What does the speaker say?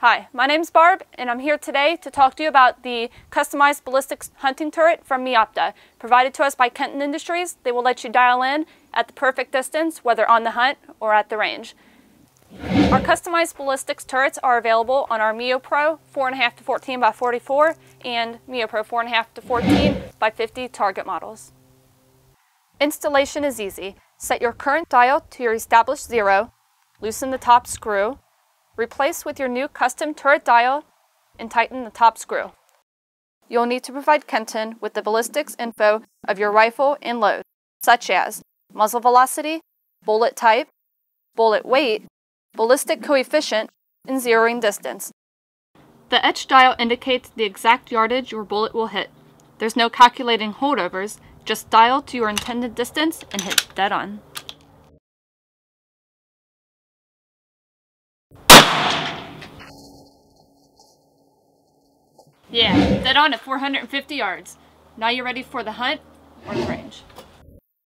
Hi, my name's Barb, and I'm here today to talk to you about the customized ballistics hunting turret from Meopta. Provided to us by Kenton Industries, they will let you dial in at the perfect distance, whether on the hunt or at the range. Our customized ballistics turrets are available on our MeoPro 4.5 to 14 by 44 and MeoPro 4.5 to 14 by 50 target models. Installation is easy. Set your current dial to your established zero, loosen the top screw, replace with your new custom turret dial, and tighten the top screw. You'll need to provide Kenton with the ballistics info of your rifle and load, such as muzzle velocity, bullet type, bullet weight, ballistic coefficient, and zeroing distance. The etch dial indicates the exact yardage your bullet will hit. There's no calculating holdovers, just dial to your intended distance and hit dead on. Yeah, dead on at 450 yards. Now you're ready for the hunt or the range.